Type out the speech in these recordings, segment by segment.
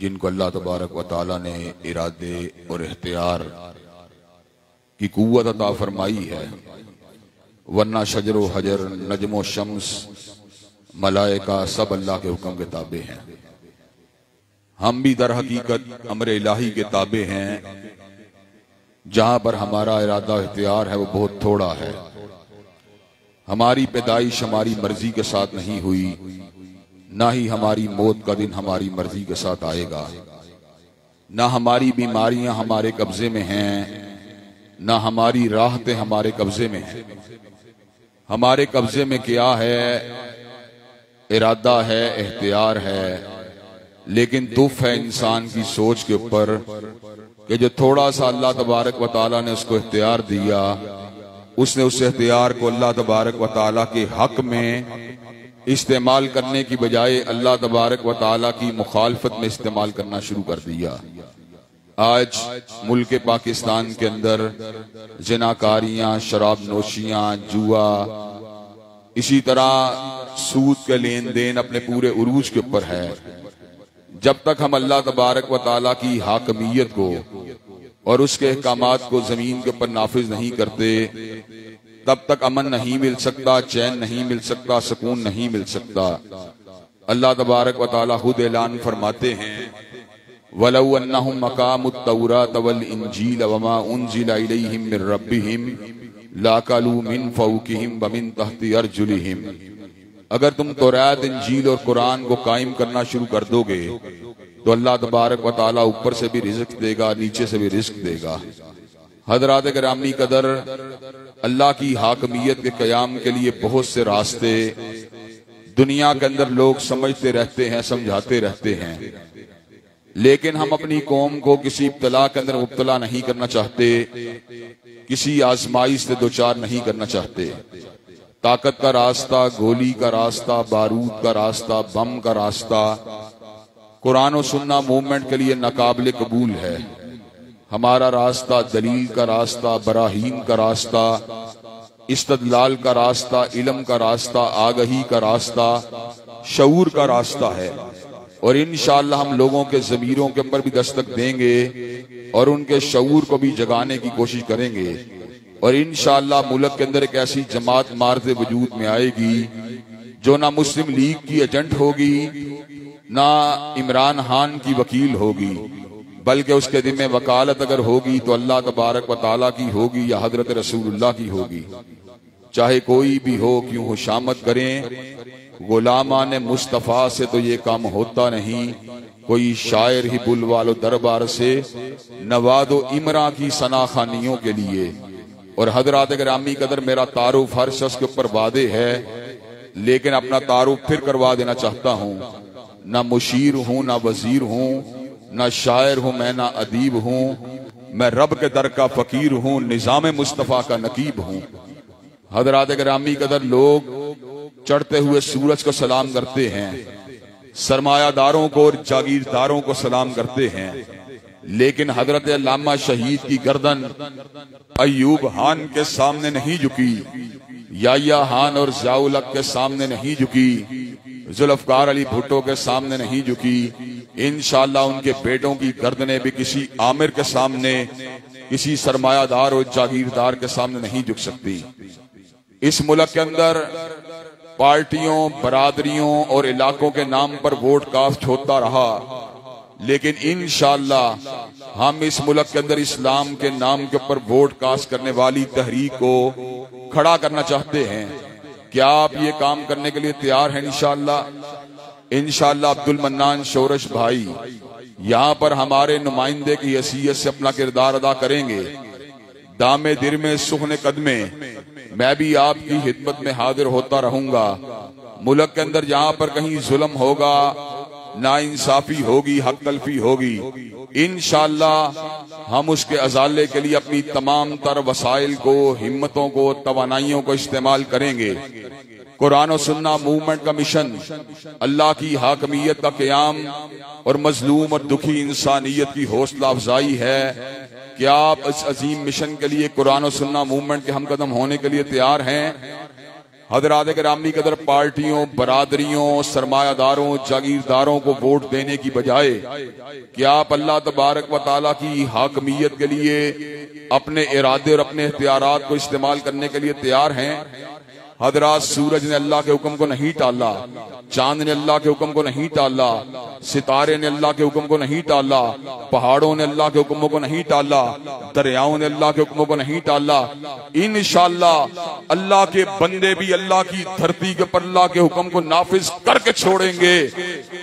जिनको अल्लाह तबारक व ताली ने इरादे और इख्तियार की कुत अता फरमाई है। वरना शजर हजर नजमो शम्स मलाइका सब अल्लाह के हुक्म के ताबे हैं। हम भी दर हकीकत अमर इलाही के ताबे हैं। जहाँ पर हमारा इरादा इख्तियार है, वो बहुत थोड़ा है। हमारी पैदाइश हमारी मर्ज़ी के साथ नहीं हुई। ना ही हमारी मौत का दिन हमारी मर्ज़ी के साथ आएगा। ना हमारी बीमारियाँ हमारे कब्जे में हैं, ना हमारी राहतें हमारे कब्जे में हैं। हमारे कब्जे में क्या है? इरादा है एहतियार है, लेकिन तुफ है इंसान की सोच के ऊपर कि जो थोड़ा सा अल्लाह तबारक व ताली ने उसको इख्तियार दिया, उसने उस इख्तियार को अल्लाह तबारक व ताली के हक में इस्तेमाल करने की बजाय अल्लाह तबारक व ताली की मुखालफत में इस्तेमाल करना शुरू कर दिया। आज मुल्क पाकिस्तान के अंदर जनाकारियाँ शराब नोशियाँ जुआ, इसी तरह सूद के लेन देन अपने पूरे उरूज के ऊपर है। जब तक हम अल्लाह तबारक व ताली की हाकमियत को और उसके अहकाम को ज़मीन के ऊपर नाफिज नहीं करते तब तक अमन नहीं मिल सकता, चैन नहीं मिल सकता, सुकून नहीं मिल सकता। अल्लाह तबारक व खुद ऐलान फरमाते हैं अगर तुम तौरात, इंजील और कुरान को कायम करना शुरू कर दोगे तो अल्लाह तबारक व ताली ऊपर से भी रिस्क देगा, नीचे से भी रिस्क देगा। हजरात ग्रामी कदर अल्लाह की हाकमियत के क्याम के लिए बहुत से रास्ते दुनिया के अंदर लोग समझते रहते हैं, समझाते रहते हैं। लेकिन हम अपनी कौम को किसी इब्तला के अंदर मुबतला नहीं करना चाहते, किसी आजमाइश से दो चार नहीं करना चाहते। ताकत का रास्ता, गोली का रास्ता, बारूद का रास्ता, बम का रास्ता, कुरान और सुन्ना मूवमेंट के लिए नाकाबले कबूल है। हमारा रास्ता दलील का रास्ता, बराहीन का रास्ता, इस्तदलाल का रास्ता, इलम का रास्ता, आगही का रास्ता, शऊर का रास्ता है। और इन हम लोगों के जमीरों के ऊपर भी दस्तक देंगे और उनके शऊर को भी जगाने की कोशिश करेंगे। और इन मुल्क के अंदर एक ऐसी जमात मारद वजूद में आएगी, जो ना मुस्लिम लीग की एजेंट होगी, ना इमरान खान की वकील होगी। बल्कि उसके दिन में वकालत अगर होगी तो अल्लाह तबारक व ताला की होगी या हज़रत रसूलुल्लाह की होगी। चाहे कोई भी हो, क्यों शामत करें ने मुस्तफ़ा से तो ये काम होता नहीं। कोई शायर ही बुलवालो दरबार से, नवादो इमरा की सनाखानियों के लिए। और हजरात ग्रामी कदर मेरा तारुफ हर शख्स के ऊपर वादे है, लेकिन अपना तारुफ फिर करवा देना चाहता हूँ। ना मुशीर हूँ, ना वज़ीर हूँ ना शायर हूँ, मैं ना अदीब हूँ। मैं रब के दर का फकीर हूँ, निज़ाम मुस्तफ़ा का नकीब हूँ। हजरात ग्रामी कदर लोग चढ़ते हुए सूरज को सलाम करते हैं। सरमायादारों को और जागीरदारों को सलाम करते हैं। लेकिन हज़रत लामा शहीद की गर्दन अयूब हान के सामने नहीं झुकी, याया हान और जाउलक के सामने नहीं झुकी, जुल्फकार अली भुट्टो के सामने नहीं झुकी इनशाला उनके बेटों की गर्दने भी किसी आमिर के सामने, किसी सरमायादार और जागीरदार के सामने नहीं झुक सकती। इस मुल्क के अंदर पार्टियों, बरादरियों और इलाकों के नाम पर वोट कास्ट होता रहा, लेकिन इन हम इस मुल्क के अंदर इस्लाम के नाम के ऊपर वोट कास्ट करने वाली तहरीक को खड़ा करना चाहते हैं। क्या आप ये काम करने के लिए तैयार हैं इनशाला इनशाला अब्दुल मन्नान शोरश भाई, यहाँ पर हमारे नुमाइंदे की हैसियत से अपना किरदार अदा करेंगे। दामे दिर में, सुखने कदमे, मैं भी आपकी खिदमत में हाजिर होता रहूँगा। मुल्क के अंदर जहाँ पर कहीं जुल्म होगा ना इंसाफी होगी हक तलफी होगी इन हम उसके अजाले के लिए अपनी तमाम तर वसाइल को, हिम्मतों को तोानाइयों को इस्तेमाल करेंगे। कुरान सुन्ना मूवमेंट का मिशन अल्लाह की हाकमियत का क्याम और मजलूम और दुखी इंसानियत की हौसला अफजाई है क्या आप इस अजीम मिशन के लिए कुरान सुन्ना मूवमेंट के हम कदम होने के लिए तैयार हैं। हजरात ग्रामी कदर पार्टियों, बरादरियों, सरमायादारों, जागीरदारों को वोट देने की बजाय क्या आप अल्लाह तबारक व की हाकमियत के लिए अपने इरादे और अपने इख्तियार को इस्तेमाल करने के लिए तैयार हैं। हजरात सूरज ने अल्लाह के हुक्म को नहीं टाला, चाँद ने अल्लाह के हुक्म को नहीं टाला, सितारे ने अल्लाह के हुक्म को नहीं टाला, पहाड़ों ने अल्लाह के हुक्मों को नहीं टाला, दरियाओं ने अल्लाह के हुक्मों को नहीं टाला इन अल्लाह के बंदे भी अल्लाह की धरती के पर अल्लाह के हुक्म को नाफिज करके छोड़ेंगे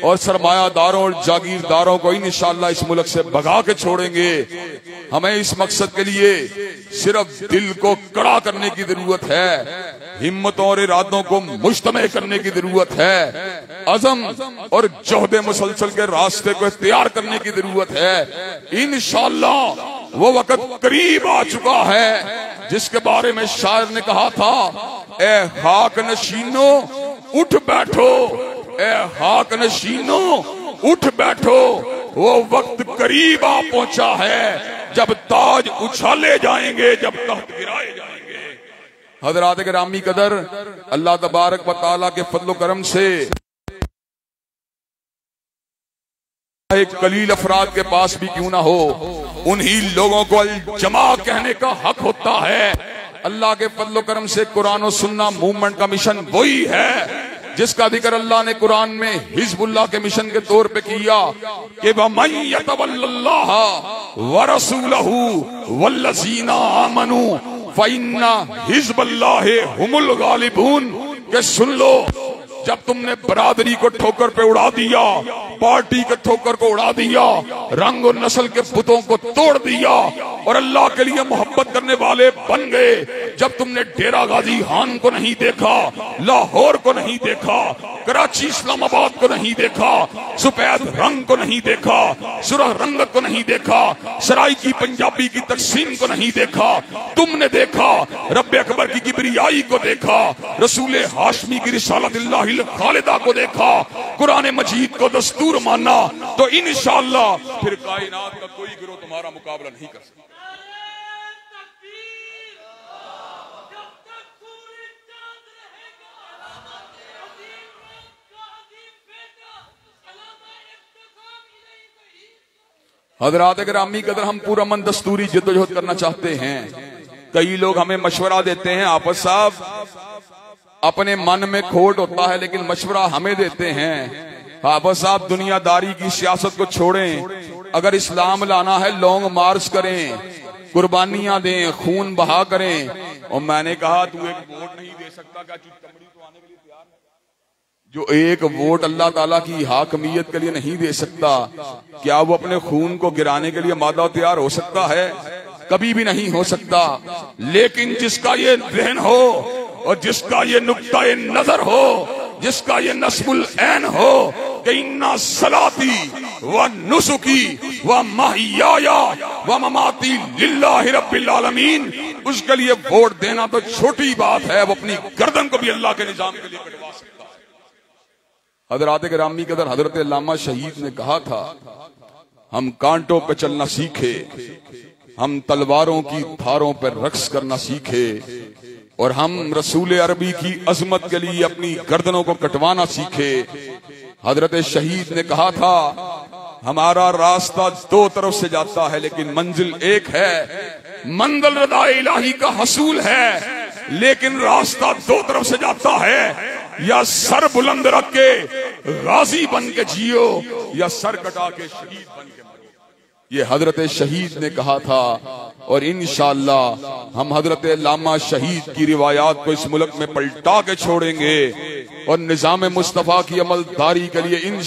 और सरमायादारों और जागीरदारों को इन इस मुल्क से भगा के छोड़ेंगे। हमें इस मकसद के लिए सिर्फ़ दिल को कड़ा करने की ज़रूरत है। हिम्मतों और इरादों को मुश्तम करने की ज़रूरत है। अजम और जहद मुसलसल के रास्ते को तैयार करने की ज़रूरत है। इन वो वक्त करीब आ चुका है जिसके बारे में शायर ने कहा था, ए हाक नशीनो, उठ बैठो। ए हाक नशीनो, उठ बैठो। वो वक्त करीब आ पहुँचा है जब ताज उछाले जाएँगे, जब तख्त गिराए जाएँगे। हजरात ग्रामी कदर, अल्लाह तबारक वाली के फजल करम से एक कलील अफराद के पास भी क्यों ना हो? उन्हीं लोगों को जमा कहने का हक होता है। अल्लाह के फजल करम से कुरान और सुन्ना मूवमेंट का मिशन वही है, जिसका ज़िक्र अल्लाह ने कुरान में हिजबुल्लाह के मिशन के तौर पे किया कि व रसूलहू वल्लजीना आमनू फ़ैन्ना है हुमुल गालिबून के सुन लो। जब तुमने बरादरी को ठोकर पे उड़ा दिया, पार्टी के ठोकर को उड़ा दिया, रंग और नस्ल के पुतों को तोड़ दिया, और अल्लाह के लिए मोहब्बत करने वाले बन गए, जब तुमने डेरा गाजी हान को नहीं देखा, लाहौर को नहीं देखा, कराची इस्लामाबाद को नहीं देखा, सुपैद रंग को नहीं देखा, सुरह रंगत को नहीं देखा, सराय की पंजाबी की तकसीम को नहीं देखा, तुमने देखा रब अकबर की किबरियाई को देखा, रसूल हाशमी की रिसालत खालिदा को देखा, कुरान मजीद को दस्तूर माना तो इन फिर कायनात का कोई गिरोह तुम्हारा मुकाबला नहीं कर सकता। हजरात ग्रामी कदर हम पूरा मन दस्तूरी जिद्दोजहद करना चाहते हैं, कई लोग हमें मशवरा देते हैं, आपस साहब अपने मन में खोट होता है, लेकिन मशवरा हमें देते हैं। आपस आप दुनियादारी की सियासत को छोड़ें। अगर इस्लाम लाना है, लॉन्ग मार्च करें, कुर्बानियाँ दें, खून बहा करें। और मैंने कहा, तू एक वोट नहीं दे सकता, क्या तो आने के लिए तैयार जो एक वोट अल्लाह ताला की हाकमियत के लिए नहीं दे सकता, क्या वो अपने खून को गिराने के लिए मादा तैयार हो सकता है? कभी भी नहीं हो सकता। लेकिन जिसका ये रहन हो और जिसका ये नुकता नज़र हो, जिसका ये नस्मुल एन हो इन्ना सलाती व नुसुकी व महिया व ममाती लिल्लाहि रब्बिल आलमीन। उसके लिए वोट देना तो छोटी बात है, वो अपनी गर्दन को भी अल्लाह के निज़ाम के लिए कटवा सकता है। हजरात ग्रामी कदर हज़रत लामा शहीद ने कहा था, हम कांटों पे चलना सीखे, हम तलवारों की धारों पर रक्स करना सीखे और हम रसूल अरबी की अजमत के लिए अपनी गर्दनों को कटवाना सीखे। हज़रत शहीद ने कहा था, हमारा रास्ता दो तरफ़ से जाता है, लेकिन मंजिल एक है। मंगल रदा इलाही का हसूल है, लेकिन रास्ता दो तरफ़ से जाता है। या सर बुलंद रख के गाजी बन के जियो, या सर कटा के शहीद बन के ये हज़रत शहीद ने कहा था और इन हम हज़रत लामा शहीद की रिवायात को इस मुल्क में पलटा के छोड़ेंगे और निज़ाम मुस्तफ़ा की अमलदारी के लिए इन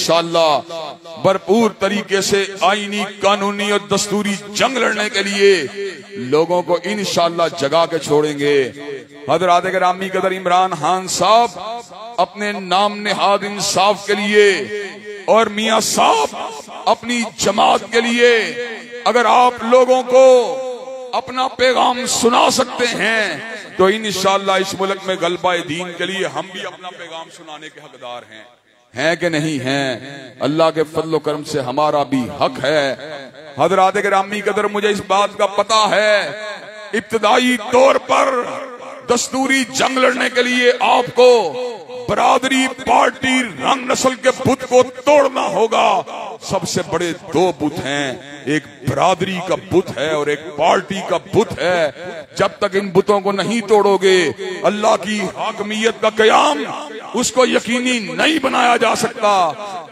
भरपूर तरीके से आईनी कानूनी और दस्तूरी जंग लड़ने के लिए लोगों को इन जगा के छोड़ेंगे। हजरात ग्रामी कदर इमरान खान साहब अपने नाम निहाद इंसाफ के लिए और मियाँ साहब अपनी जमात के लिए अगर आप लोगों को अपना पैगाम सुना सकते हैं तो इन इस मुल्क में गलबा दीन के लिए हम भी अपना पैगाम सुनाने के हकदार हैं। हैं कि नहीं हैं? अल्लाह के फजल करम से हमारा भी हक है। हजरात ग्रामी कदर, मुझे इस बात का पता है। इब्तदाई तौर पर दस्तूरी जंग लड़ने के लिए आपको बरादरी पार्टी रंग नस्ल के बुत को तोड़ना होगा। सबसे बड़े दो बुत हैं। एक बरादरी का बुत है और एक पार्टी का बुत है। जब तक इन बुतों को नहीं तोड़ोगे, अल्लाह की हाकमियत का कयाम, उसको यकीनी नहीं बनाया जा सकता।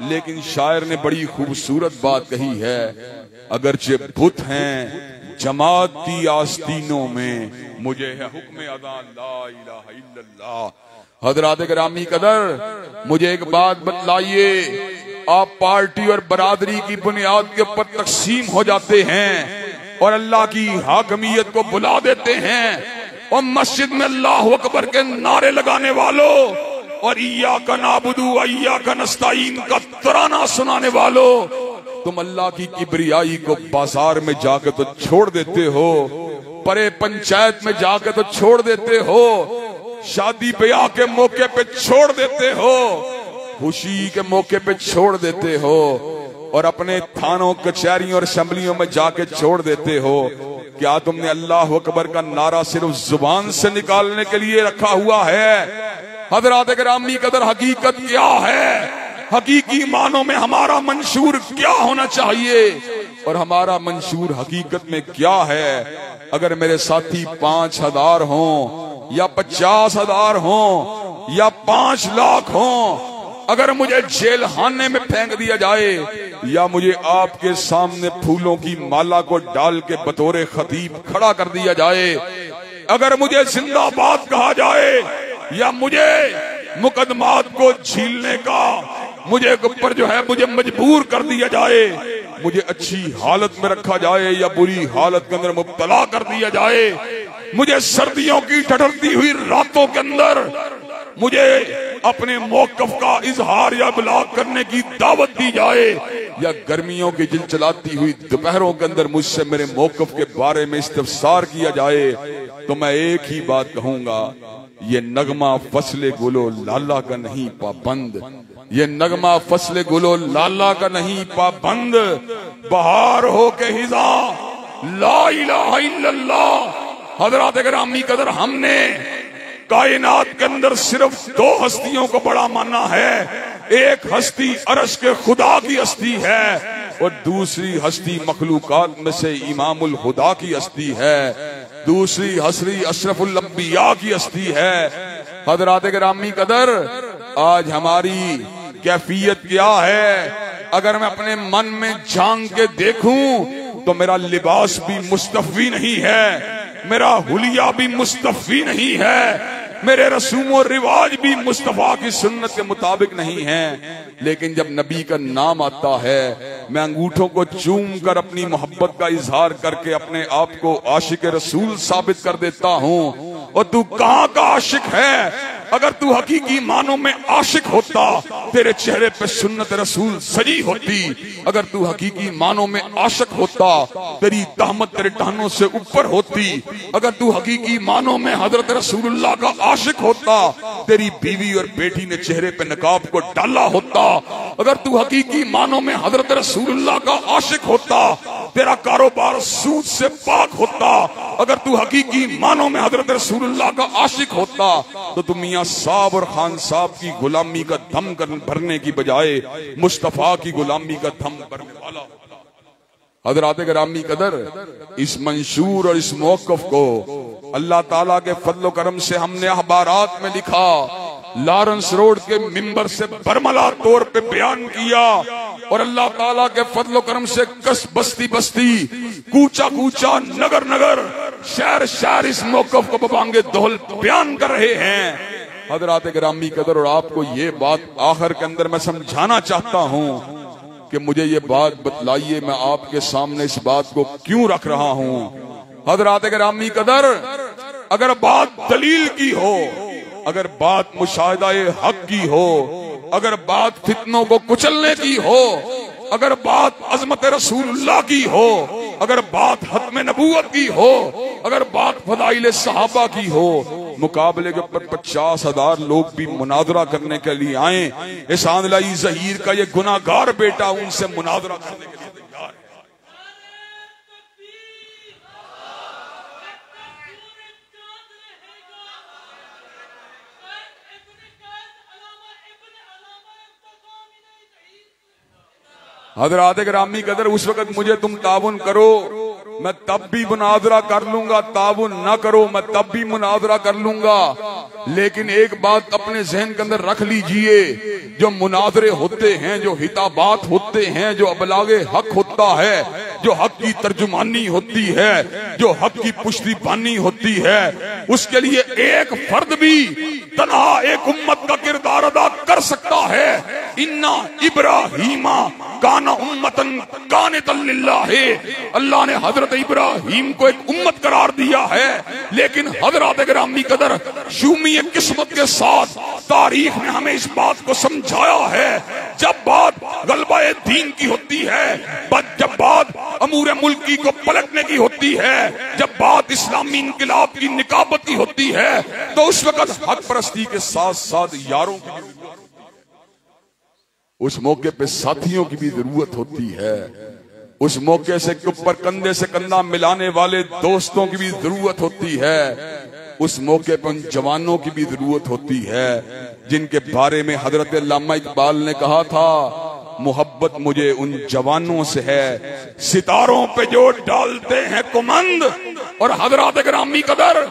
लेकिन शायर ने बड़ी खूबसूरत बात कही है अगर अगरचे बुत हैं जमाती आस्तीनों में, मुझे है हुक्म अदा ला हजरात ग्रामी कदर, मुझे एक बात बतलाइए। आप पार्टी और बरादरी की बुनियाद के ऊपर तकसीम हो जाते हैं और अल्लाह की हाकमियत को बुला देते हैं और मस्जिद में अल्लाह अकबर के नारे लगाने वालों और ईया का नाबुदू अया का नस्ताइन का तराना सुनाने वालों, तुम अल्लाह की किबरियाई को बाज़ार में जाकर तो छोड़ देते हो, परे पंचायत में जाकर तो छोड़ देते हो शादी ब्याह के मौके पे छोड़ देते हो, खुशी के मौके पे छोड़ देते हो, और अपने थानों, कचहरियों और असेंबलियों में जाके छोड़ देते हो। क्या तुमने अल्लाह अकबर का नारा सिर्फ़ ज़ुबान से निकालने के लिए रखा हुआ है? हजरात ग्रामी कदर हकीकत क्या है? हकीकी मानों में हमारा मंशूर क्या होना चाहिए? और हमारा मंशूर हकीकत में क्या है? अगर मेरे साथी पाँच हज़ार हो या पचास हज़ार हो, या पाँच लाख हो, अगर मुझे जेल खाने में फेंक दिया जाए, या मुझे आपके सामने फूलों की माला को डाल के बतौरे खतीब खड़ा कर दिया जाए, अगर मुझे जिंदाबाद कहा जाए, या मुझे मुकदमात को झीलने का, मुझे ऊपर जो है मुझे मजबूर कर दिया जाए, मुझे अच्छी हालत में रखा जाए या बुरी हालत के अंदर मुबतला कर दिया जाए मुझे सर्दियों की ठटरती हुई रातों के अंदर मुझे अपने मौकफ का इजहार या ब्लाक करने की दावत दी जाए या गर्मियों की जिल चलाती हुई दोपहरों के अंदर मुझसे मेरे मौकफ के बारे में इस्तफसार किया जाए तो मैं एक ही बात कहूँगा, ये नगमा फसले गुलो लाला का नहीं पाबंद। ये नगमा फसले गुलो लाला का नहीं पाबंद। बहार हो के हिजा, ला इल्लल्लाह। हज़रत ग्रामी कदर हमने कायनात के अंदर सिर्फ़ दो हस्तियों को बड़ा माना है। एक हस्ती अरश के खुदा की हस्ती है और दूसरी हस्ती मखलूकात में से इमामुल खुदा की हस्ती है। दूसरी हसरी अशरफुल अंबिया की हस्ती है। हजरात ग्रामी कदर, आज हमारी कैफियत क्या है? अगर मैं अपने मन में झाँक के देखूँ तो मेरा लिबास भी मुस्तफी नहीं है। मेरा हुलिया भी मुस्तफी नहीं है। मेरे रसूम और रिवाज भी मुस्तफ़ा की सुन्नत के मुताबिक नहीं है। लेकिन जब नबी का नाम आता है, मैं अंगूठों को चूम कर अपनी मोहब्बत का इजहार करके अपने आप को आशिक रसूल साबित कर देता हूँ। और तू कहाँ का आशिक है? अगर तू हकीकी मानों में आशिक होता, तेरे चेहरे पे सुन्नत रसूल सजी होती। अगर तू हकीकी मानों में आशिक होता, तेरी तहमत तेरे टहनों से ऊपर होती। अगर तू हकीकी मानों में हज़रत रसूलुल्लाह का आशिक होता, तेरी बीवी और बेटी ने चेहरे पे नकाब को डाला होता। अगर तू हकीकी मानों में हज़रत रसूलुल्लाह का आशिक होता तेरा कारोबार सूद से पाक होता। अगर तू हकीकी मानों में हज़रत रसूलुल्लाह का आशिक होता तो तुम मियाँ साहब और खान साहब की गुलामी का दम भरने की बजाय मुस्तफ़ा की गुलामी का दम भरने वाला हजरात ग्रामी कदर, इस मंशूर और इस मौकफ को अल्लाह ताला के फजल करम से हमने अखबारात में लिखा, लॉरेंस रोड के मिंबर से बरमला तौर पे बयान किया और अल्लाह ताला के फजल करम से कस बस्ती बस्ती, कूचा कूचा, नगर नगर, शहर शहर इस मौकफ को बबांगे दोहल बयान कर रहे हैं। हजरात ग्रामी कदर, और आपको ये बात आखिर के अंदर मैं समझाना चाहता हूँ कि मुझे ये बात बतलाइए, मैं आपके सामने इस बात को क्यों रख रहा हूँ। हजरात ग्रामी कदर, अगर बात दलील की हो, अगर बात मुशाह हक की हो अगर बात फितनों को कुचलने की हो, अगर बात अजमत रसूलुल्लाह की हो, अगर बात हतम नबूत की हो, अगर बात फदाइल सहाबा की हो, मुकाबले के ऊपर पचास हज़ार लोग भी मुनादरा करने के लिए आए। एहसान लाई जहीर का ये गुनागार बेटा उनसे मुनादरा करने के हजरात ग्रामी कदर उस वक्त मुझे तुम ताउन करो, मैं तब भी मुनाजरा कर लूँगा ताउन ना करो, मैं तब भी मुनाजरा कर लूँगा। लेकिन एक बात अपने जहन के अंदर रख लीजिए, जो मुनाजरे होते हैं, जो हिताबात होते हैं, जो अबलागे हक होता है, जो हक की तर्जुमानी होती है, जो हक की पुष्टि बानी होती है, उसके लिए एक फर्द भी तना एक उम्मत का किरदार अदा कर सकता है। इन्ना इब्राहिमा अल्लाह ने हज़रत इब्राहिम को एक उम्मत करार दिया है, लेकिन हज़रत ग्रामी कदर शूमी किस्मत के साथ तारीख ने हमें इस बात को समझाया है। जब बात गलबा दीन की होती है जब बात अमूर मुल्की को पलटने की होती है, जब बात इस्लामी इनकलाब की निकाबत की होती है तो उस वक्त हक परस्ती के साथ साथ यारों की उस मौके पे साथियों की भी ज़रूरत होती है। उस मौके से ऊपर कंधे से कंधा मिलाने वाले दोस्तों की भी ज़रूरत होती है। उस मौके पर उन जवानों की भी ज़रूरत होती है, जिनके बारे में हज़रत लामा इकबाल ने कहा था, मोहब्बत मुझे उन जवानों से है, सितारों पे जो डालते हैं कुमंद और हज़रत ग्रामी कदर,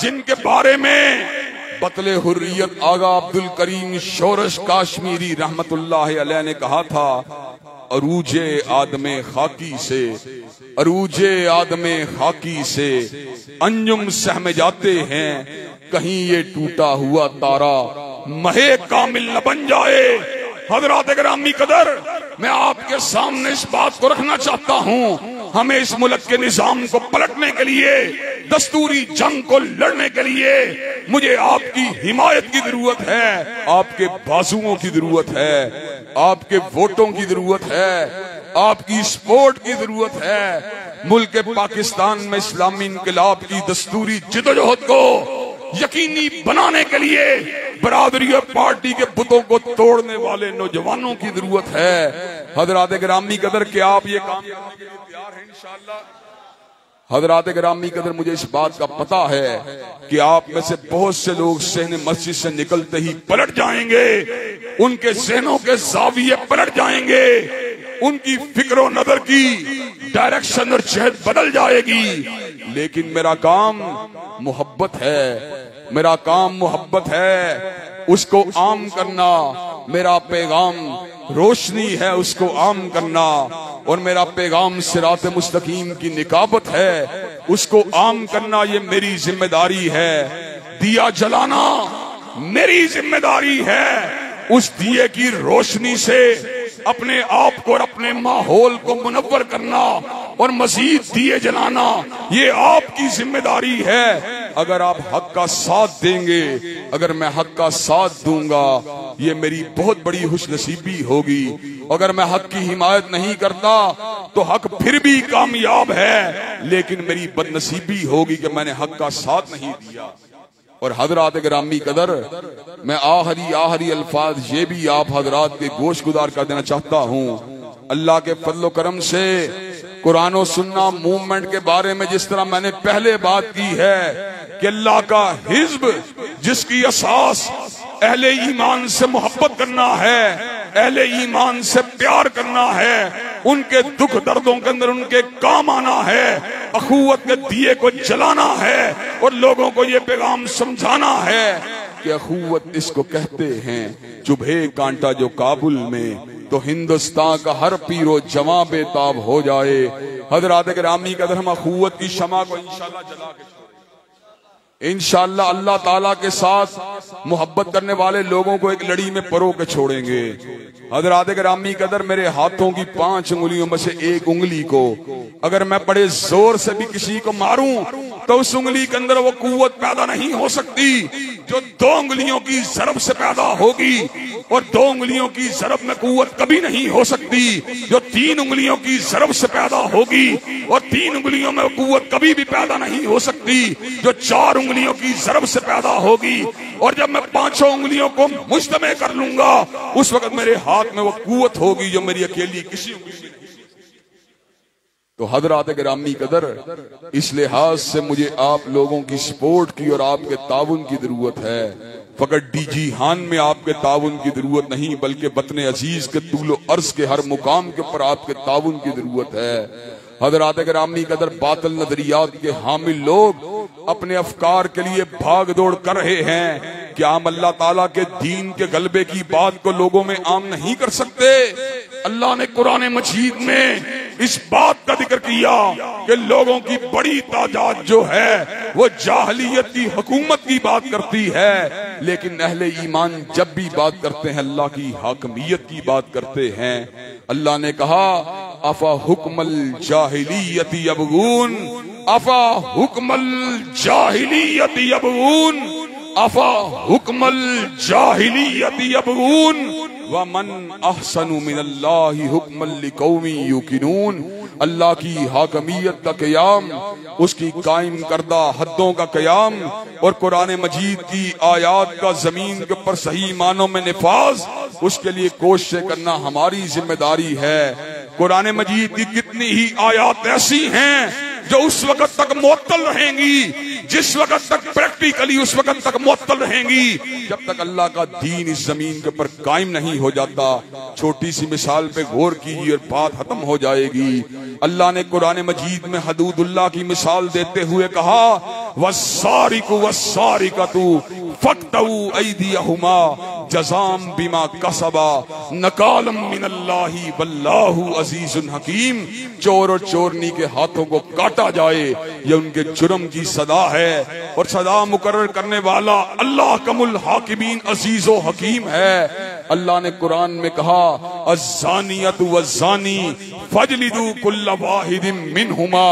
जिनके बारे में बतले हुर्रियत आगा अब्दुल करीम शोरश काश्मीरी रहमतुल्लाह ने कहा था, अरूजे आदमे खाकी से, अरूजे आदमे खाकी से अंजुम सहम जाते हैं, कहीं ये टूटा हुआ तारा महे कामिल न बन जाए। हजरात ग्रामी कदर, मैं आपके सामने इस बात को रखना चाहता हूँ हमें इस मुल्क के निज़ाम को पलटने के लिए, दस्तूरी जंग को लड़ने के लिए मुझे आपकी हिमायत की ज़रूरत है, आपके बाजुओं की ज़रूरत है, आपके वोटों की ज़रूरत है, आपकी स्पोर्ट की ज़रूरत है। मुल्क पाकिस्तान में इस्लामी इनकलाब की दस्तूरी जिदोजहद को यकीनी बनाने के लिए बरादरी और पार्टी के बुतों को तोड़ने वाले नौजवानों की ज़रूरत है। हजरात ग्रामी कदर क्या आप ये काम के लिए तैयार हैं, इंशाल्लाह। हजरात ग्रामी कदर, मुझे इस बात का पता है कि आप में से बहुत से लोग सहन मस्जिद से निकलते ही पलट जाएँगे। उनके सहनों के जाविये पलट जाएँगे। उनकी फिक्रो नज़र की डायरेक्शन और चहत बदल जाएगी। लेकिन मेरा काम मोहब्बत है। मेरा काम मोहब्बत है। उसको आम करना मेरा पैगाम रोशनी है उसको आम करना। और मेरा पैगाम सिरात मुस्तकीम की निकाबत है। उसको आम करना ये मेरी ज़िम्मेदारी है। दिया जलाना मेरी ज़िम्मेदारी है। उस दिए की रोशनी से अपने आप को और अपने माहौल को मुनवर करना और मजीद दिए जलाना, ये आपकी ज़िम्मेदारी है। अगर आप हक का साथ देंगे, अगर मैं हक का साथ दूँगा, ये मेरी बहुत बड़ी खुश नसीबी होगी। अगर मैं हक की हिमायत नहीं करता तो हक फिर भी कामयाब है। लेकिन मेरी बदनसीबी होगी कि मैंने हक का साथ नहीं दिया। और हजरात ग्रामी कदर, मैं आहरी आहरी अल्फाज ये भी आप हजरात के गोश गुजार कर देना चाहता हूँ। अल्लाह के फजलो करम से कुरान सुन्ना मूवमेंट के बारे में जिस तरह मैंने पहले बात की है कि अल्लाह का हिज्ब, जिसकी असास अहले ईमान से मोहब्बत करना है अहले ईमान से प्यार करना है, उनके दुख दर्दों के अंदर उनके काम आना है, अखुवत के दिए को जलाना है और लोगों को ये पैगाम समझाना है कि अखुवत इसको कहते हैं चुभे कांटा जो काबुल में तो हिंदुस्तान का हर पीरो जमा बेताब हो जाए। हजरात ग्रामी का हम अखुवत की क्षमा को इंशाल्लाह जला के इनशाला अल्लाह ताला के साथ मोहब्बत करने वाले लोगों को एक लड़ी में परो के छोड़ेंगे। हजरात ग्रामी कदर मेरे हाथों की पाँच उंगलियों में से एक उंगली को अगर मैं बड़े ज़ोर से भी किसी को मारूं तो उस उंगली के अंदर वो कुत पैदा नहीं हो सकती। जो दो उंगलियों की जरब से पैदा होगी और दो उंगलियों की जरब में कुत कभी नहीं हो सकती, जो तीन उंगलियों की जरब से पैदा होगी और तीन उंगलियों में कुत कभी भी पैदा नहीं हो सकती, जो चार उंगलियों की जरब से पैदा होगी। और जब मैं पाँचों उंगलियों को मुश्तमे कर लूँगा, उस वक्त मेरे हाथ में वो कुत होगी जो मेरी अकेली किसी उंगली तो हजरात ग्रामी कदर, इस लिहाज से मुझे आप लोगों की सपोर्ट की और आपके ताउन की ज़रूरत है। फकत डी जी हान में आपके ताउन की ज़रूरत नहीं, बल्कि बतन अज़ीज़ के तूलो अर्ज़ के हर मुकाम के ऊपर आपके ताउन की ज़रूरत है। हजरात ग्रामी कदर, बातल नजरियात के हामिल लोग अपने अफकार के लिए भाग दौड़ कर रहे हैं। क्या हम अल्लाह ताला के दीन के गलबे की बात को लोगों में आम नहीं कर सकते? अल्लाह ने कुरान मजीद में इस बात का ज़िक्र किया कि लोगों की बड़ी तादाद जो है, वो जाहलीत की हुकूमत की बात करती है। लेकिन अहले ईमान जब भी बात करते हैं, अल्लाह की हाकमियत की बात करते हैं। अल्लाह ने कहा, अफा हुक्मल जाहिलियती अबगून अफा हुक्मल जाहिलियती अबगून अफा हुक्मल जाहिलियती अबगून व मन अहसनु मिनल्लाहि हुक्मल कौमी युकिनून। अल्लाह की हाकमियत का कयाम, उसकी कायम करदा हदों का कयाम और कुरान मजीद की आयात का ज़मीन के ऊपर सही मानों में निफाज, उसके लिए कोशिश करना हमारी ज़िम्मेदारी है। कुरान मजीद की कितनी ही आयात ऐसी हैं जो उस वक्त तक मुअत्तल रहेंगी, जिस वक्त तक प्रैक्टिकली उस वक्त तक मुअत्तल रहेंगी, जब तक अल्लाह का दीन इस ज़मीन के ऊपर कायम नहीं हो जाता, छोटी सी मिसाल पे गौर कीजिए और बात खत्म हो जाएगी। अल्लाह ने कुरान मजीद में हदूदुल्लाह की मिसाल देते हुए कहा वसारी को वसारी का तू फकतऊ जजाम बिमा कसबा नकालम मिनल्लाही वल्लाहु अजीजुन हकीम। चोर और चोरनी के हाथों को काटा जाए, ये उनके जुर्म की सदा है और सदा मुकर्र करने वाला अल्लाह कमुल हाकिमीन अज़ीज़ हकीम है। अल्लाह ने कुरान में कहा अजानियत वजानी फजलिदू कुल्ला वाहिदिम मिनहुमा।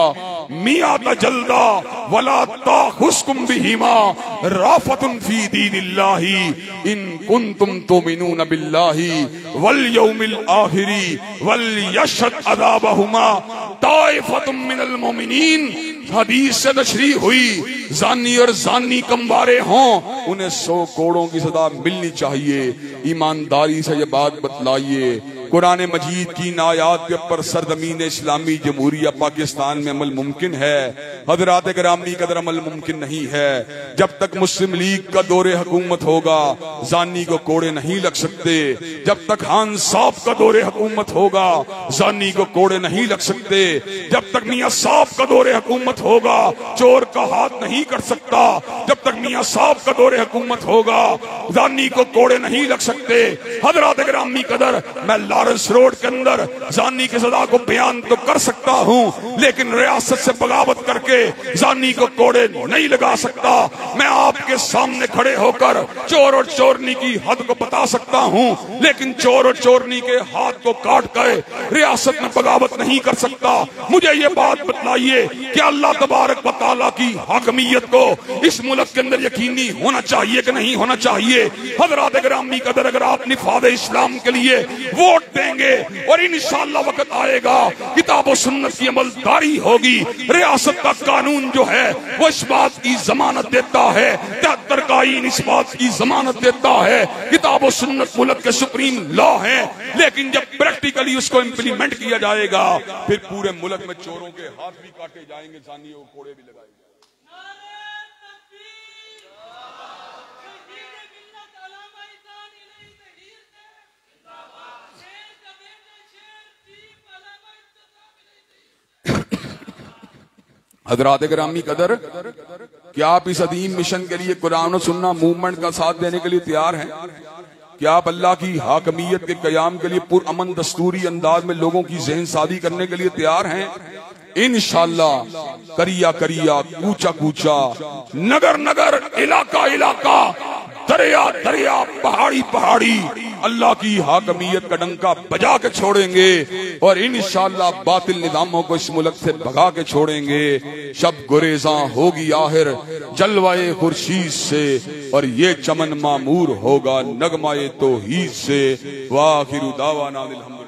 मिया जल्दा, वला ताखुस्कुम बिहिमा, राफतुन फ़ी दीनिल्लाही, इन कुंतुम तुमिनून बिल्लाही, वल यौमिल आखिरी, वल यशहद अदाबहुमा, ताइफतुम मिनल मोमिनीन, हदीस से तशरी हुई, जानी और जानी कमवारे हों, उन्हें सौ कोड़ों की सदा मिलनी चाहिए, ईमानदारी से ये बात बतलाइए कुरान मजीद की नायात के ऊपर सरजमीन इस्लामी जमहूरिया पाकिस्तान में अमल मुमकिन है। हजरात ग्रामी कदर अमल मुमकिन नहीं है। जब तक मुस्लिम लीग का दौरे हुकूमत होगा, जानी को कोड़े नहीं लग सकते। जब तक खान साहब का दौरे हुकूमत होगा, जानी को कोड़े नहीं लग सकते। जब तक मियाँ साहब का दौरे हुकूमत होगा, चोर का हाथ नहीं कर सकता। जब तक मियाँ साहब का दौरे हुकूमत होगा, जानी को कोड़े नहीं लग सकते। हजरात ग्रामी कदर, मैं लारस रोड के अंदर जानी की सदा को बयान तो कर सकता हूँ, लेकिन रियासत से बगावत करके जानी को कोड़े नहीं लगा सकता। मैं आपके सामने खड़े होकर चोर और चोरनी की हद को बता सकता हूँ, लेकिन चोर और चोरनी के हाथ को काट कर रियासत में बगावत नहीं कर सकता। मुझे ये बात बतलाइए कि अल्लाह तबारक बताला की हकमियत को इस मुल्क के अंदर यकीनी होना चाहिए कि नहीं होना चाहिए? हजरात ग्रामी कदर, अगर आप निफाद इस्लाम के लिए वोट देंगे और इन वक्त आएगा। किताब सुन्नत की अमलदारी होगी। रियासत का कानून जो है, वो इस बात की जमानत देता है। तिहत्तर का इन इस बात की जमानत देता है। किताब सुन्नत मुल्क के सुप्रीम लॉ है, लेकिन जब प्रैक्टिकली उसको इम्प्लीमेंट किया जाएगा, फिर पूरे मुल्क में चोरों के हाथ भी काटे जाएँगे, जानियों, कोड़े भी लगाए हजरात ग्रामी कदर, क्या आप इस अदीम मिशन के लिए कुरान सुनना मूवमेंट का साथ देने के लिए तैयार हैं? क्या आप अल्लाह की हाकमियत के क्याम के लिए पुरअमन दस्तूरी अंदाज में लोगों की जहन शादी करने के लिए तैयार हैं? इन करिया करिया, कूचा कूचा, नगर नगर, इलाका इलाका दरिया दरिया, पहाड़ी पहाड़ी। अल्लाह की हाकमियत का डंका बजा के छोड़ेंगे और इन बातिल निजामों को इस मुल्क से भगा के छोड़ेंगे। शब गुरेजा होगी आहिर जलवाए खुर्शीद से और ये चमन मामूर होगा नगमाए तो से। नादिल